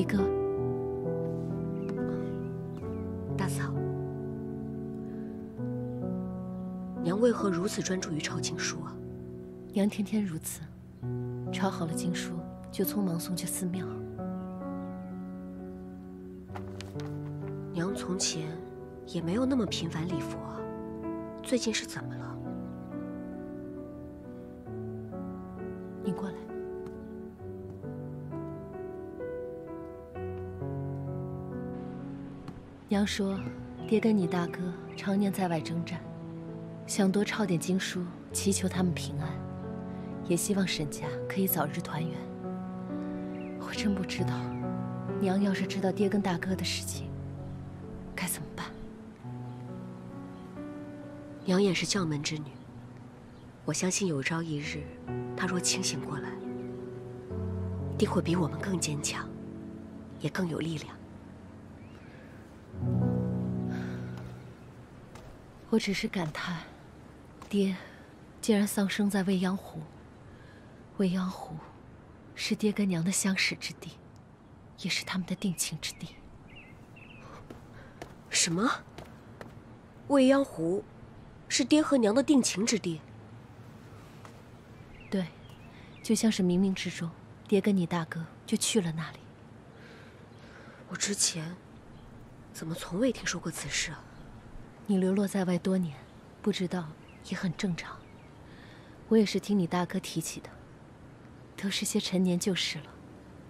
离哥，大嫂，娘为何如此专注于抄经书啊？娘天天如此，抄好了经书就匆忙送去寺庙。娘从前也没有那么频繁礼佛啊，最近是怎么了？说，爹跟你大哥常年在外征战，想多抄点经书，祈求他们平安，也希望沈家可以早日团圆。我真不知道，娘要是知道爹跟大哥的事情，该怎么办？娘也是将门之女，我相信有朝一日，她若清醒过来，定会比我们更坚强，也更有力量。我只是感叹，爹竟然丧生在未央湖。未央湖，是爹跟娘的相识之地，也是他们的定情之地。什么？未央湖，是爹和娘的定情之地？对，就像是冥冥之中，爹跟你大哥就去了那里。我之前怎么从未听说过此事啊？你流落在外多年，不知道也很正常。我也是听你大哥提起的，都是些陈年旧事了。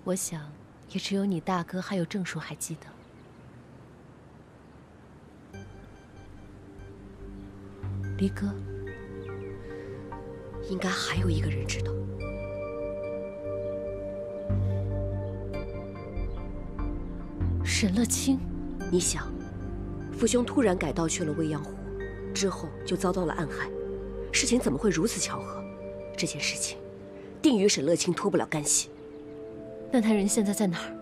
我想，也只有你大哥还有郑叔还记得。离哥，应该还有一个人知道。沈乐清，你想？父兄突然改道去了未央湖，之后就遭到了暗害，事情怎么会如此巧合？这件事情定与沈乐清脱不了干系。那他人现在在哪儿？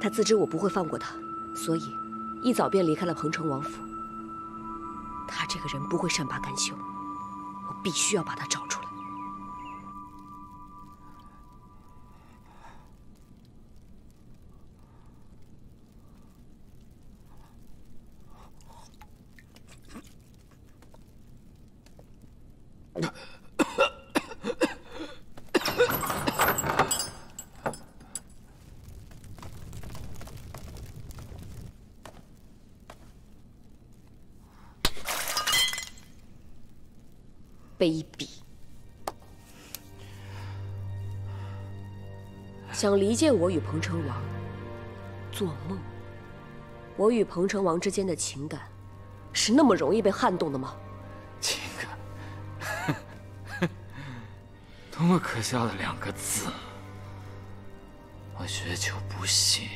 他自知我不会放过他，所以一早便离开了彭城王府。他这个人不会善罢甘休，我必须要把他找出来。卑鄙！想离间我与彭城王，做梦！我与彭城王之间的情感，是那么容易被撼动的吗？情感，多么可笑的两个字！我绝就不信！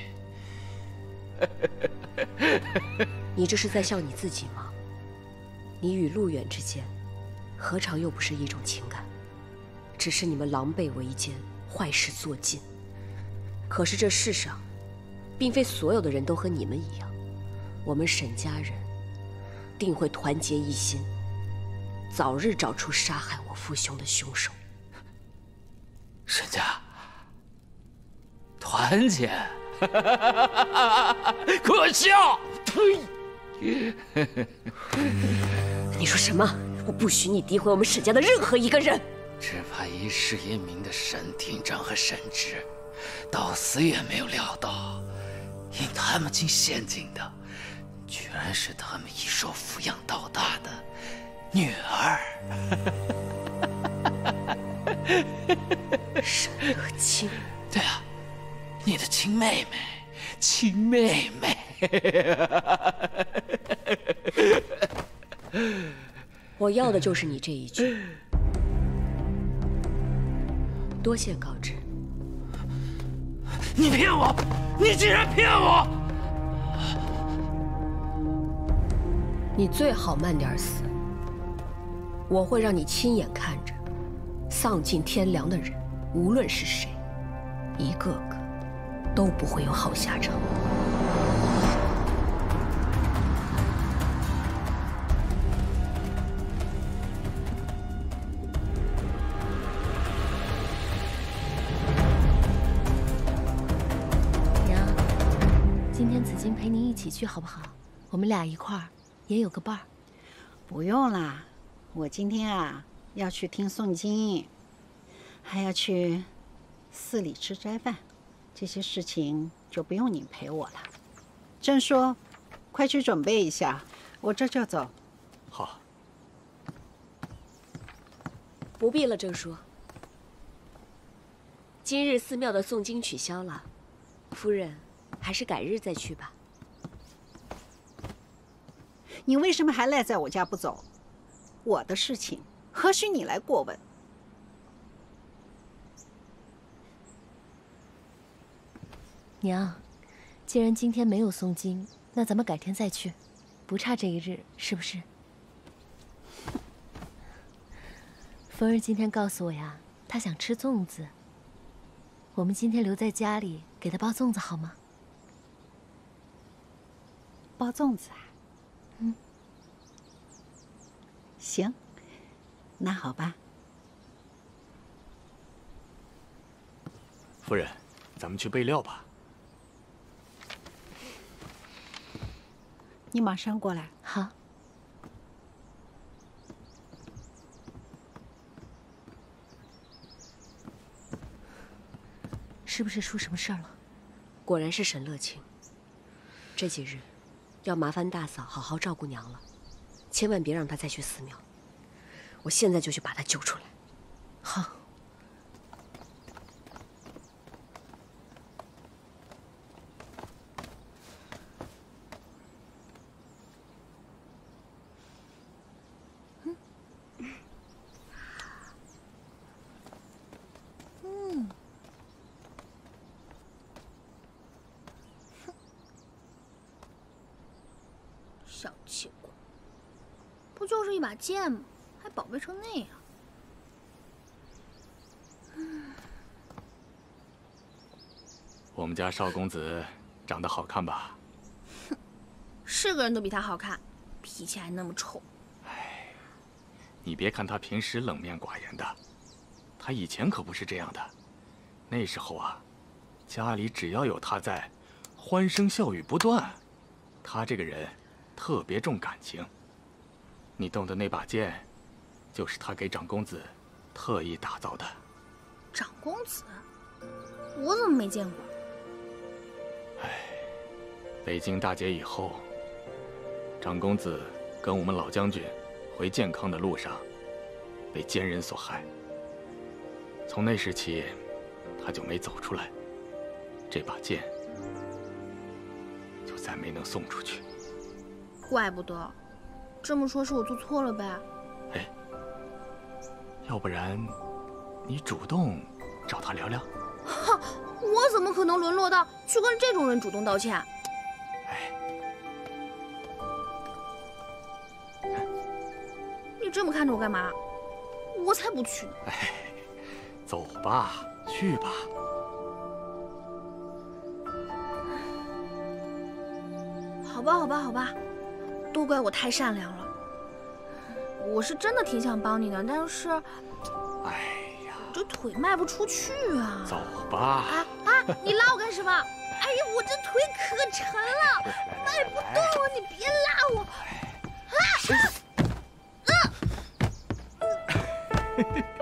你这是在笑你自己吗？你与陆远之间。何尝又不是一种情感？只是你们狼狈为奸，坏事做尽。可是这世上，并非所有的人都和你们一样。我们沈家人定会团结一心，早日找出杀害我父兄的凶手。沈家团结，可笑！呸！你说什么？我不许你诋毁我们沈家的任何一个人。只怕一世英名的沈厅长和沈直，到死也没有料到，引他们进陷阱的，居然是他们一手抚养到大的女儿。沈乐清，对啊，你的亲妹妹，亲妹妹。我要的就是你这一句。多谢告知。你骗我！你竟然骗我！你最好慢点死。我会让你亲眼看着，丧尽天良的人，无论是谁，一个个都不会有好下场。起去好不好？我们俩一块儿也有个伴儿。不用啦，我今天啊要去听诵经，还要去寺里吃斋饭，这些事情就不用你陪我了。郑叔，快去准备一下，我这就走。好，不必了，郑叔。今日寺庙的诵经取消了，夫人还是改日再去吧。你为什么还赖在我家不走？我的事情何须你来过问？娘，既然今天没有诵经，那咱们改天再去，不差这一日，是不是？风儿今天告诉我呀，她想吃粽子。我们今天留在家里给她包粽子好吗？包粽子啊？嗯。行，那好吧。夫人，咱们去备料吧。你马上过来。好。是不是出什么事儿了？果然是沈乐清。这几日，要麻烦大嫂好好照顾娘了，千万别让他再去寺庙。我现在就去把他救出来。好。剑吗？还宝贝成那样。我们家少公子长得好看吧？哼，是个人都比他好看，脾气还那么臭。哎，你别看他平时冷面寡言的，他以前可不是这样的。那时候啊，家里只要有他在，欢声笑语不断。他这个人。特别重感情。你动的那把剑，就是他给长公子特意打造的。长公子，我怎么没见过？唉，北京大捷以后，长公子跟我们老将军回健康的路上，被奸人所害。从那时起，他就没走出来，这把剑就再没能送出去。怪不得，这么说是我做错了呗？哎，要不然你主动找他聊聊？哼，我怎么可能沦落到去跟这种人主动道歉？哎，你这么看着我干嘛？我才不去呢！哎，走吧，去吧。好吧，好吧，好吧。都怪我太善良了，我是真的挺想帮你的，但是，哎呀，这腿迈不出去啊！走吧。啊啊！你拉我干什么？哎呀，我这腿可沉了，迈不动了，你别拉我！啊！你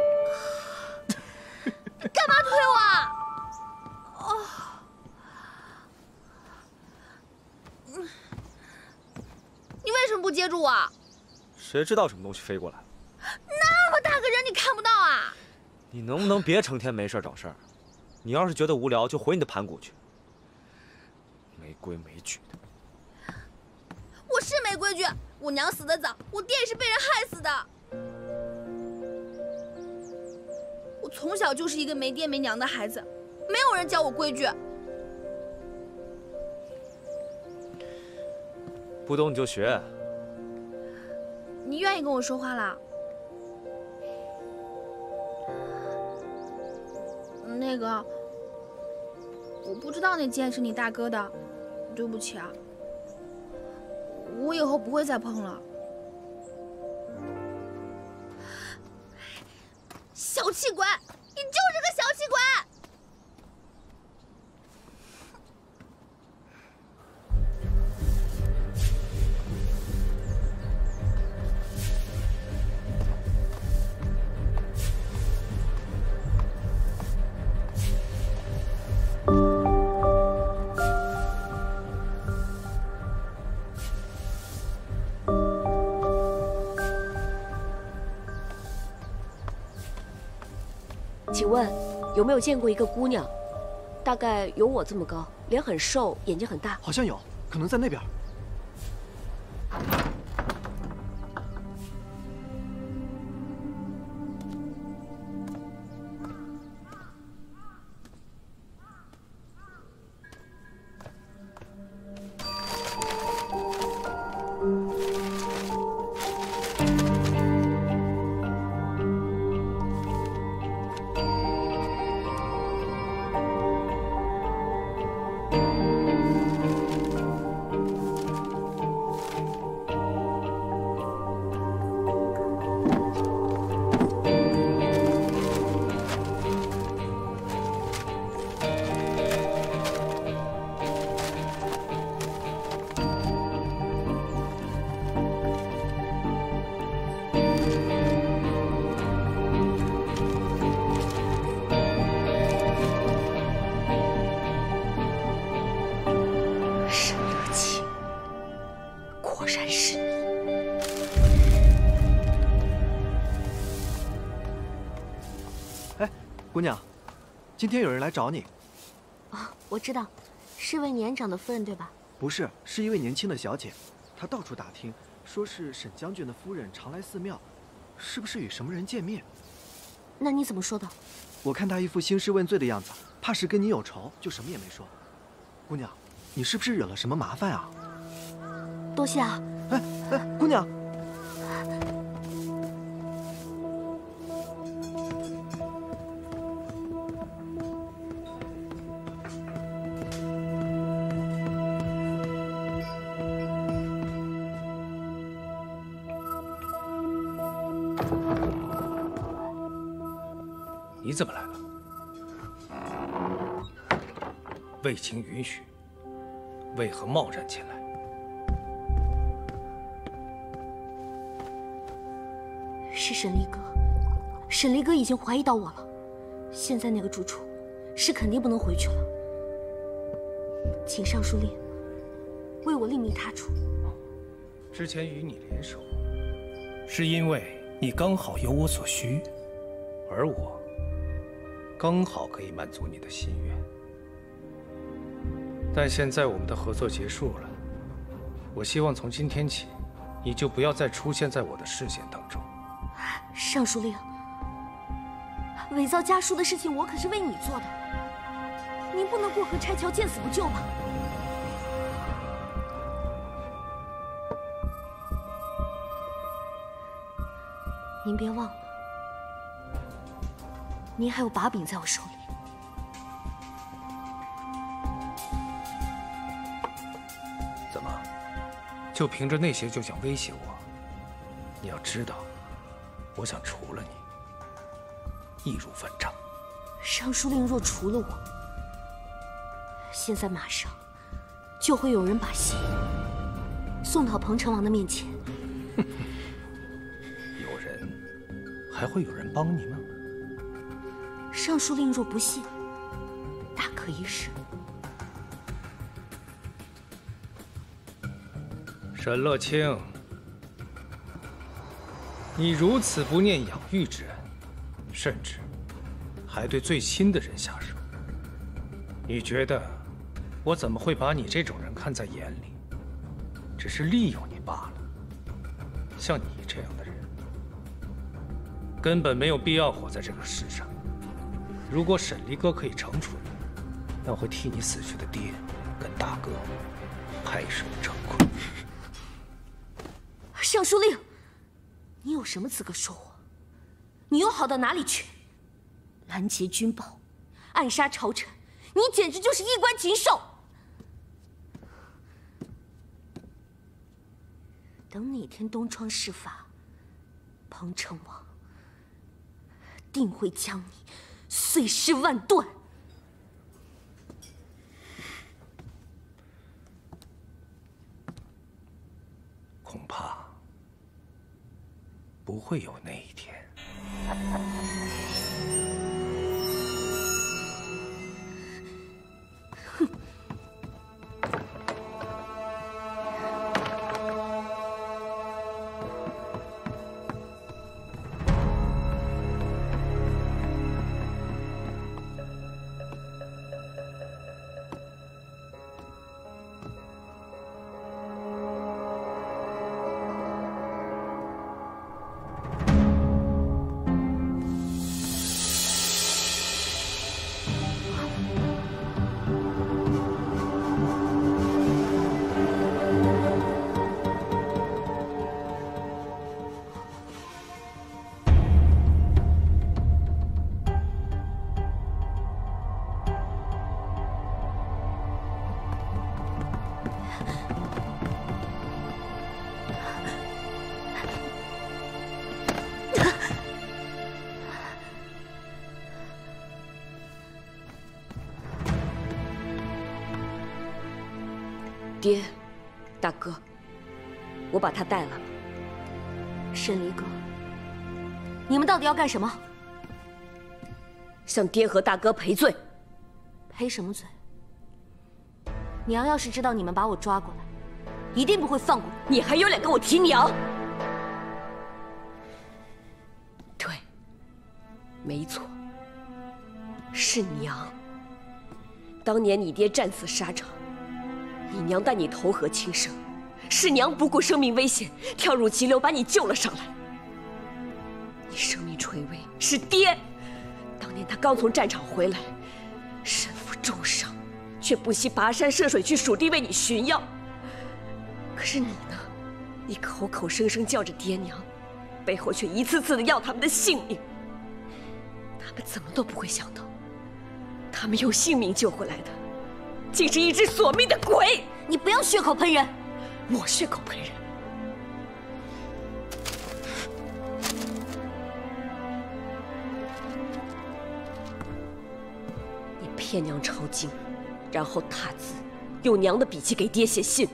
谁知道什么东西飞过来？那么大个人，你看不到啊？你能不能别成天没事找事儿？你要是觉得无聊，就回你的盘古去。没规没矩的。我是没规矩，我娘死的早，我爹也是被人害死的。我从小就是一个没爹没娘的孩子，没有人教我规矩。不懂你就学。你愿意跟我说话啦？那个，我不知道那剑是你大哥的，对不起啊。我以后不会再碰了。小气鬼，你就是个小气鬼！请问，有没有见过一个姑娘，大概有我这么高，脸很瘦，眼睛很大？好像有，可能在那边。今天有人来找你，啊我知道，是位年长的夫人，对吧？不是，是一位年轻的小姐，她到处打听，说是沈将军的夫人常来寺庙，是不是与什么人见面？那你怎么说的？我看她一副兴师问罪的样子，怕是跟你有仇，就什么也没说。姑娘，你是不是惹了什么麻烦啊？多谢啊。哎哎，姑娘，未经允许，为何贸然前来？是沈离哥，沈离哥已经怀疑到我了，现在那个住处是肯定不能回去了，请尚书令为我另觅他处。之前与你联手，是因为你刚好有我所需，而我刚好可以满足你的心愿。但现在我们的合作结束了，我希望从今天起，你就不要再出现在我的视线当中。尚书令，伪造家书的事情我可是为你做的，您不能过河拆桥，见死不救吧？您别忘了，您还有把柄在我手里。就凭着那些就想威胁我？你要知道，我想除了你，易如反掌。尚书令若除了我，现在马上就会有人把信送到彭城王的面前。有人，还会有人帮你吗？尚书令若不信，大可一试。沈乐清，你如此不念养育之恩，甚至还对最亲的人下手，你觉得我怎么会把你这种人看在眼里？只是利用你罢了。像你这样的人，根本没有必要活在这个世上。如果沈离哥可以惩处你，那会替你死去的爹跟大哥拍手称快。尚书令，你有什么资格说我？你又好到哪里去？拦截军报，暗杀朝臣，你简直就是衣冠禽兽！等哪天东窗事发，彭城王定会将你碎尸万段。恐怕不会有那一天。大哥，我把他带来了。沈离哥，你们到底要干什么？向爹和大哥赔罪。赔什么罪？娘要是知道你们把我抓过来，一定不会放过你。你还有脸跟我提娘？对，没错，是娘。当年你爹战死沙场，你娘带你投河轻生，是娘不顾生命危险跳入急流把你救了上来。你生命垂危，是爹。当年他刚从战场回来，身负重伤，却不惜跋山涉水去蜀地为你寻药。可是你呢？你口口声声叫着爹娘，背后却一次次的要他们的性命。他们怎么都不会想到，他们用性命救回来的，竟是一只索命的鬼！你不要血口喷人！我血口喷人？你骗娘抄经，然后踏字，用娘的笔迹给爹写信。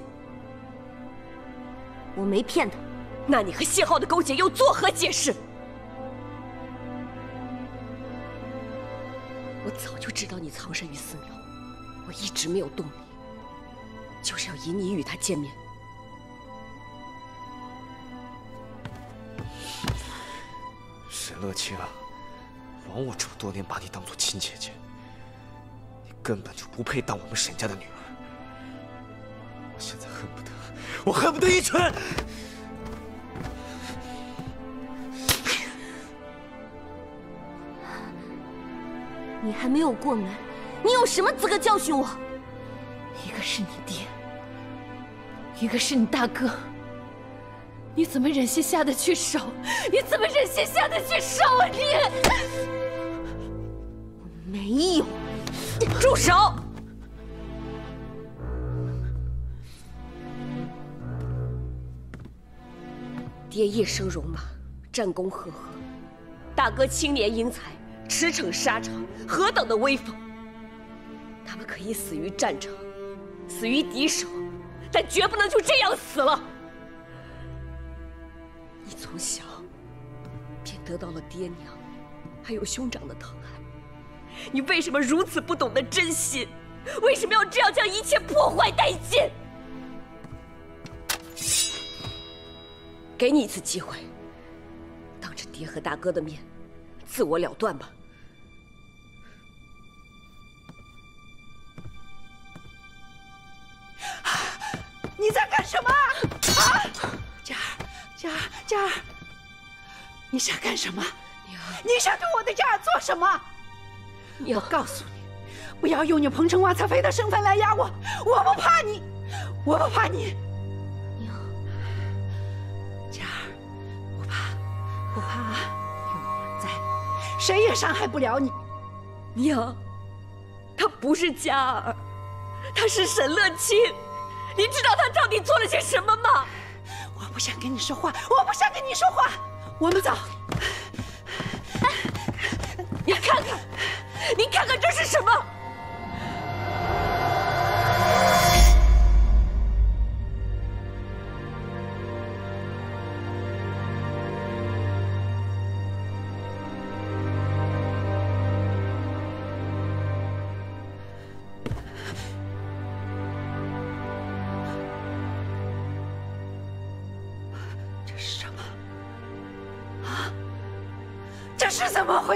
我没骗他，那你和谢浩的勾结又作何解释？我早就知道你藏身于寺庙，我一直没有动你，就是要引你与他见面。沈乐清啊，枉我这么多年把你当做亲姐姐，你根本就不配当我们沈家的女儿。我现在恨不得，我恨不得一拳！你还没有过门，你有什么资格教训我？一个是你爹，一个是你大哥，你怎么忍心下得去手？你怎么忍心下得去手啊你？没有，住手！爹一生戎马，战功赫赫；大哥青年英才。驰骋沙场，何等的威风！可以死于战场，死于敌手，但绝不能就这样死了。你从小便得到了爹娘，还有兄长的疼爱，你为什么如此不懂得珍惜？为什么要这样将一切破坏殆尽？给你一次机会，当着爹和大哥的面，自我了断吧。你在干什么啊？佳儿，佳儿，佳儿，你想干什么？娘，你想对我的佳儿做什么？娘，我告诉你，不要用你彭城瓦侧妃的身份来压我，我不怕你，我不怕你。娘，佳儿，不怕，不怕啊，有娘在，谁也伤害不了你。娘，他不是佳儿，他是沈乐清。你知道他到底做了些什么吗？我不想跟你说话，我不想跟你说话。我们走。你看看，你看看这是什么？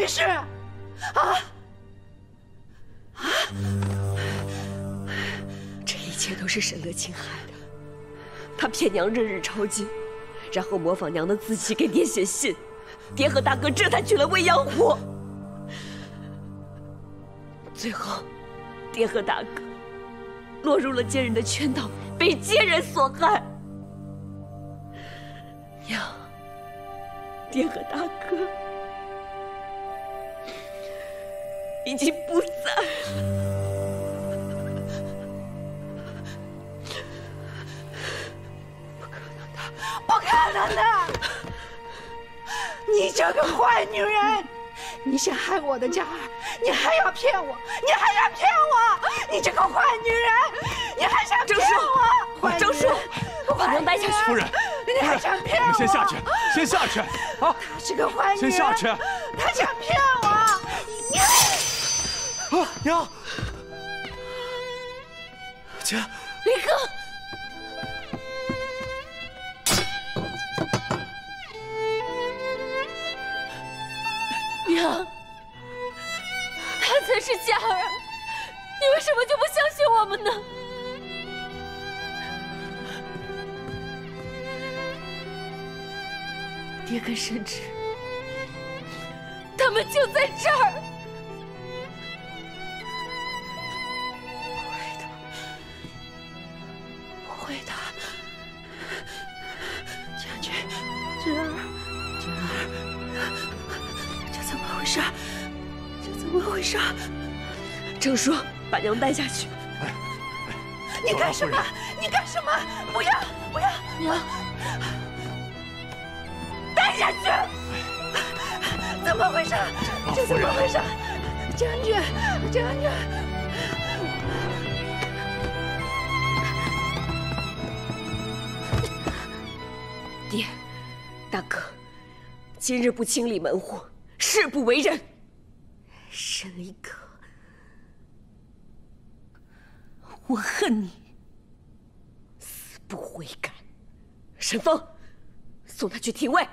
回事？啊啊！这一切都是沈乐清害的。他骗娘日日抄经，然后模仿娘的字迹给爹写信，爹和大哥这才娶了未央湖。最后，爹和大哥落入了奸人的圈套，被奸人所害。娘，爹和大哥。已经不在了，不可能的，不可能的！你这个坏女人，你想害我的佳儿，你还要骗我，你还要骗我！你这个坏女人，你还想骗我！娘待下去。夫人，你还想骗我们先下去，先下去啊！她是个坏女人，先下去。她想骗我。啊，娘，姐，李哥。娘，他才是佳儿，你为什么就不相信我们呢？爹跟神芝，他们就在这儿。怎么回事？郑叔，把娘带下去。你干什么？你干什么？不要，不要！娘，带下去！怎么回事？这怎么回事？将军，将军！爹，大哥，今日不清理门户，誓不为人。生了一个，我恨你，死不悔改。沈峰，送他去廷尉。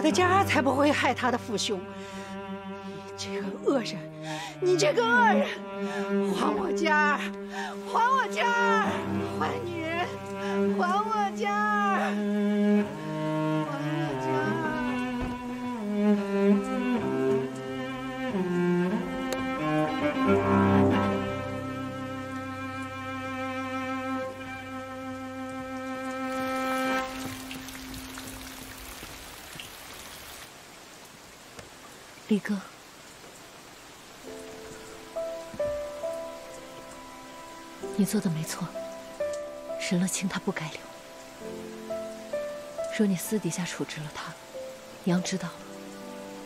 我的家才不会害他的父兄。你这个恶人，你这个恶人，还我家，还我家儿，坏女人！还我家李哥，你做的没错，沈乐清他不该留。若你私底下处置了他，娘知道了，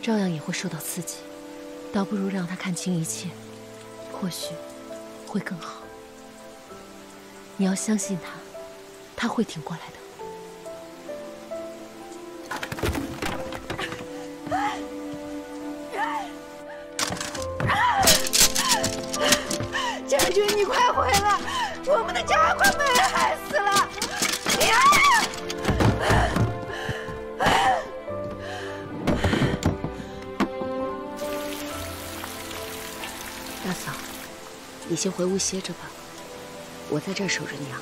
照样也会受到刺激，倒不如让他看清一切，或许会更好。你要相信他，他会挺过来的。将军，你快回来！我们的家快被人害死了！大嫂，你先回屋歇着吧，我在这儿守着娘。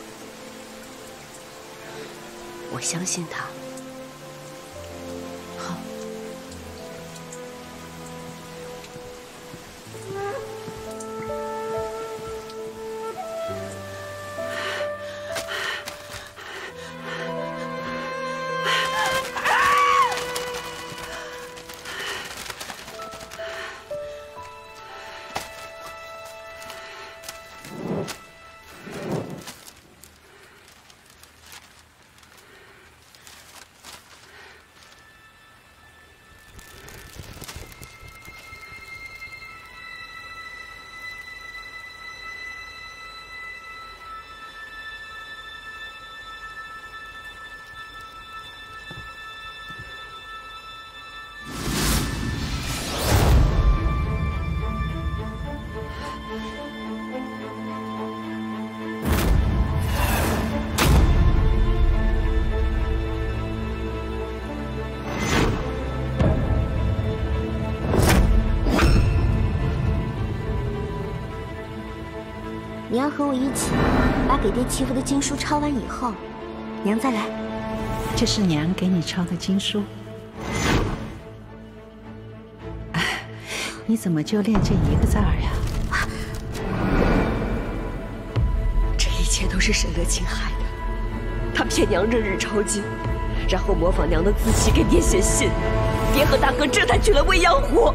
我相信他。和我一起把给爹祈福的经书抄完以后，娘再来。这是娘给你抄的经书。你怎么就练这一个字儿呀？这一切都是沈乐清害的，他骗娘日日抄经，然后模仿娘的字迹给爹写信，爹和大哥这才娶了未央湖。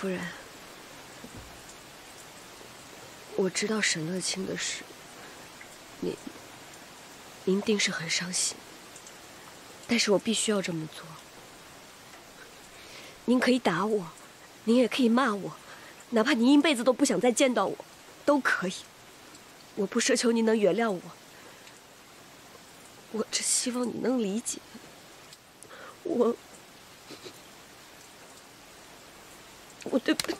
夫人，我知道沈乐清的事，您您定是很伤心，但是我必须要这么做。您可以打我，您也可以骂我，哪怕您一辈子都不想再见到我，都可以。我不奢求您能原谅我，我只希望你能理解我。我对不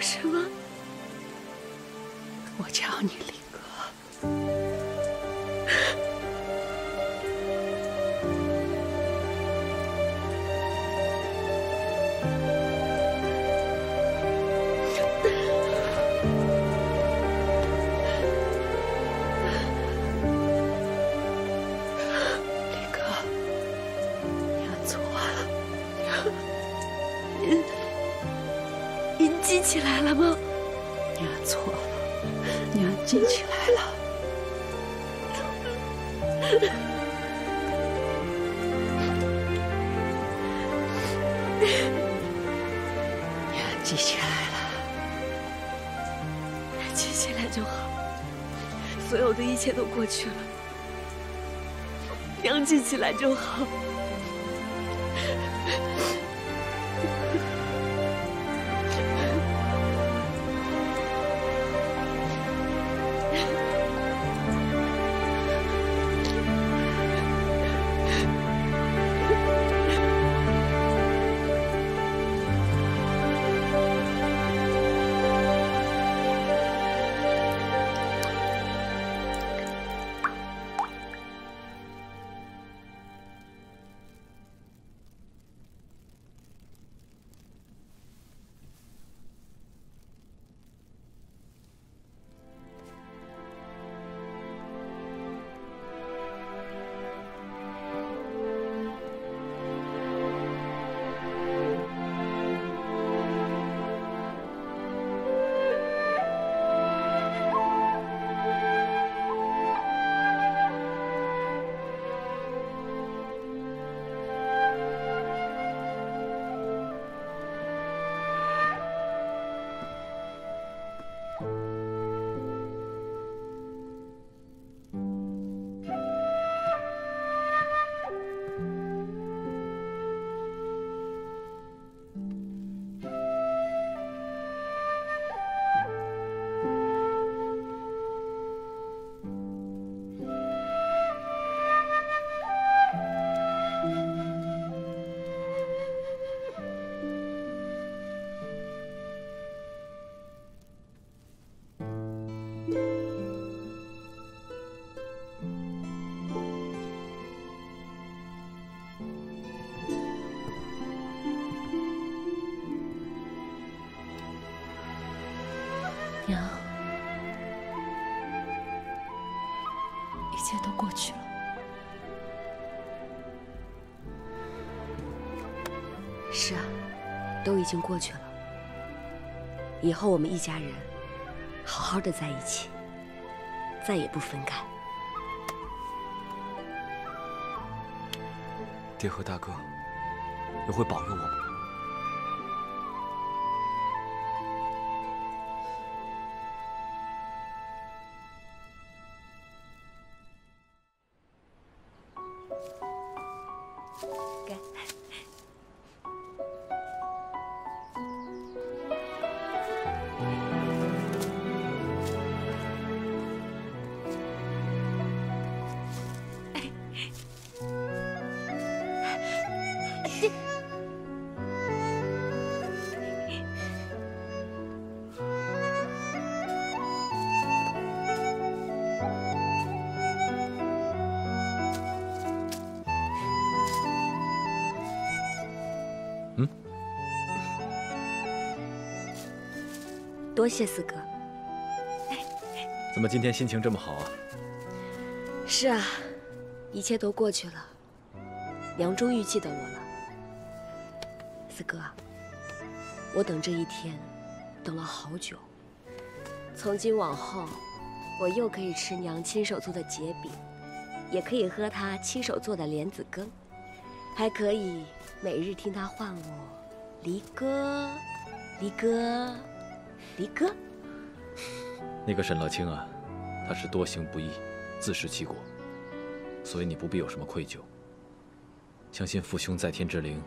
什么？我叫你李哥。起来了吗？娘错了，娘记起来了。娘记起来了，记起来就好，所有的一切都过去了，娘记起来就好。娘，一切都过去了。是啊，都已经过去了。以后我们一家人好好的在一起，再也不分开。爹和大哥也会保佑我们。谢四哥。怎么今天心情这么好啊？是啊，一切都过去了，娘终于记得我了。四哥，我等这一天等了好久。从今往后，我又可以吃娘亲手做的结饼，也可以喝她亲手做的莲子羹，还可以每日听她唤我“离哥，离哥”。离歌，那个沈乐清啊，他是多行不义，自食其果，所以你不必有什么愧疚。相信父兄在天之灵，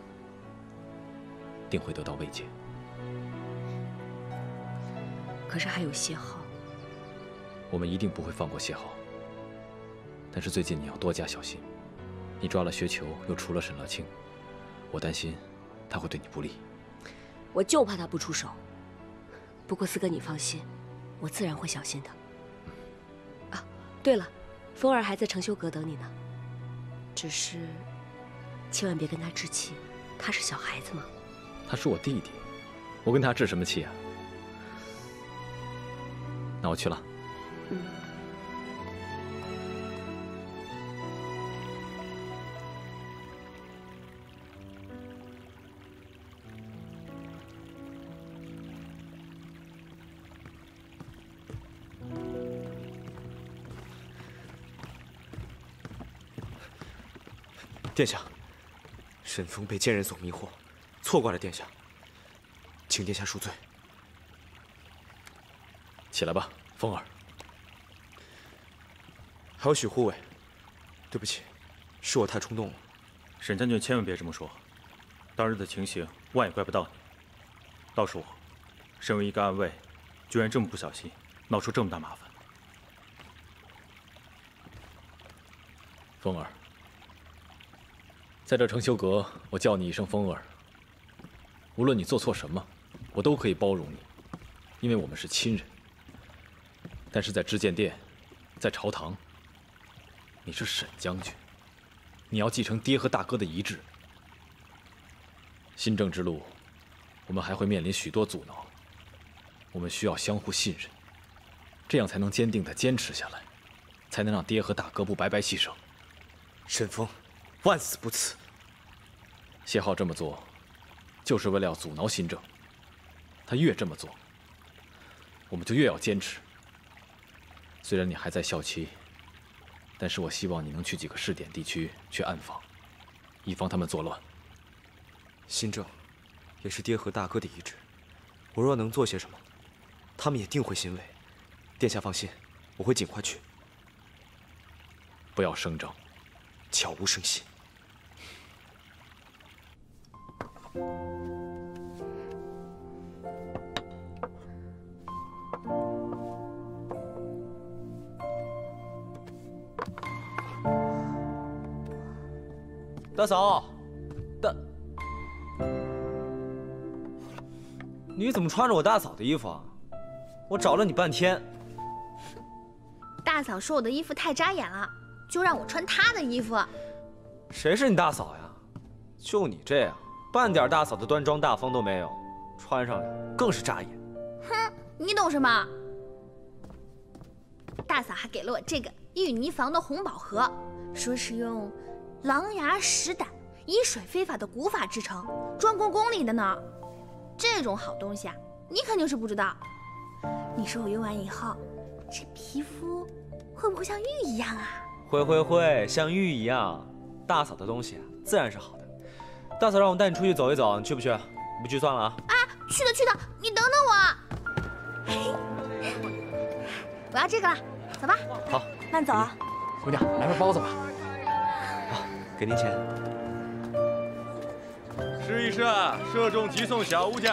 定会得到慰藉。可是还有谢浩，我们一定不会放过谢浩。但是最近你要多加小心，你抓了薛球，又除了沈乐清，我担心他会对你不利。我就怕他不出手。不过四哥，你放心，我自然会小心的。啊，对了，风儿还在承修阁等你呢。只是，千万别跟他置气，他是小孩子嘛。他是我弟弟，我跟他置什么气啊？那我去了。嗯。殿下，沈峰被奸人所迷惑，错怪了殿下，请殿下恕罪。起来吧，风儿。还有许护卫，对不起，是我太冲动了。沈将军千万别这么说，当日的情形万也怪不到你。倒是我，身为一个暗卫，居然这么不小心，闹出这么大麻烦。风儿。在这成修阁，我叫你一声风儿。无论你做错什么，我都可以包容你，因为我们是亲人。但是在知见殿，在朝堂，你是沈将军，你要继承爹和大哥的遗志。新政之路，我们还会面临许多阻挠，我们需要相互信任，这样才能坚定的坚持下来，才能让爹和大哥不白白牺牲。沈峰。万死不辞。谢浩这么做，就是为了要阻挠新政。他越这么做，我们就越要坚持。虽然你还在校期，但是我希望你能去几个试点地区去暗访，以防他们作乱。新政，也是爹和大哥的遗志。我若能做些什么，他们也定会欣慰。殿下放心，我会尽快去。不要声张，悄无声息。大嫂，大，你怎么穿着我大嫂的衣服啊？我找了你半天。大嫂说我的衣服太扎眼了，就让我穿她的衣服。谁是你大嫂呀？就你这样，半点大嫂的端庄大方都没有，穿上来更是扎眼。哼，你懂什么？大嫂还给了我这个玉泥坊的红宝盒，说是用狼牙石胆以水非法的古法制成，专攻宫里的呢。这种好东西啊，你肯定是不知道。你说我用完以后，这皮肤会不会像玉一样啊？会会会，像玉一样。大嫂的东西自然是好的。大嫂让我带你出去走一走，你去不去？不去算了啊。啊，去的去的，你等等我。我要这个了，走吧。好，慢走啊。姑娘，来份包子吧。好，给您钱。试一试，射中即送小物件。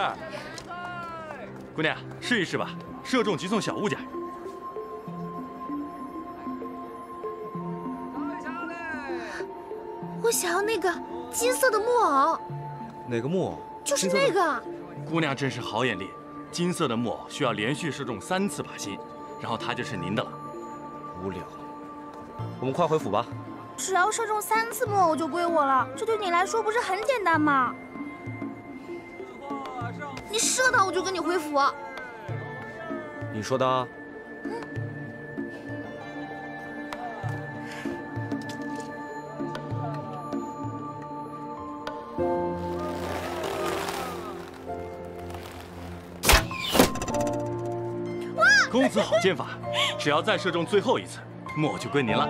姑娘，试一试吧，射中即送小物件。我想要那个金色的木偶。哪个木偶？就是那个。姑娘真是好眼力，金色的木偶需要连续射中三次靶心，然后它就是您的了。无聊，我们快回府吧。只要射中三次木偶就归我了，这对你来说不是很简单吗？你射到我就跟你回府。你说的公子好剑法，只要再射中最后一次，木偶就归您了。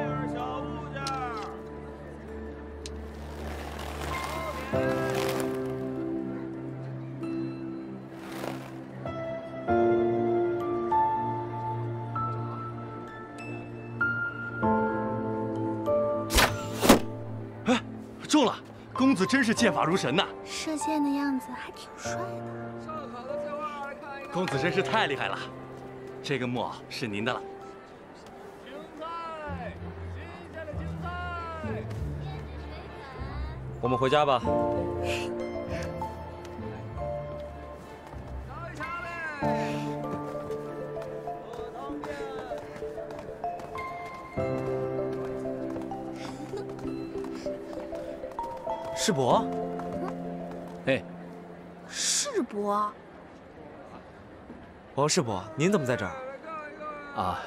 哎，中了！公子真是剑法如神呐！射箭的样子还挺帅的。公子真是太厉害了！这个木偶是您的了。我们回家吧。世伯，哎，世伯，王世伯，您怎么在这儿？啊。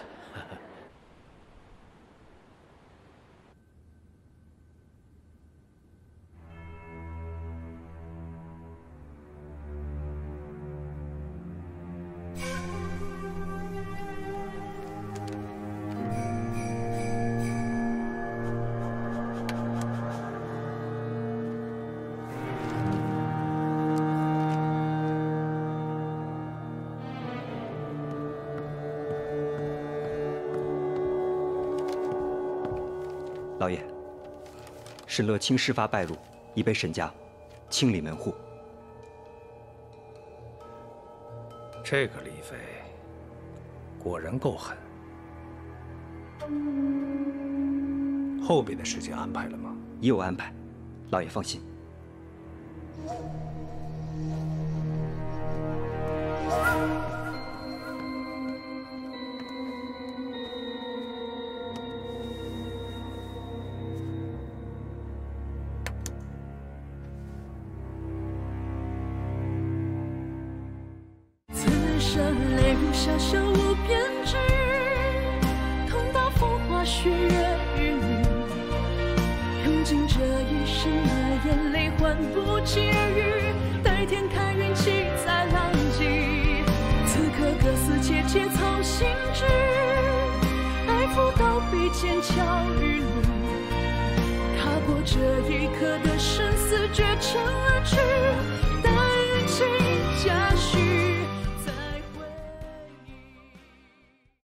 老爷，沈乐清事发败露，已被沈家清理门户。这个李妃果然够狠。后边的事情安排了吗？已有安排，老爷放心。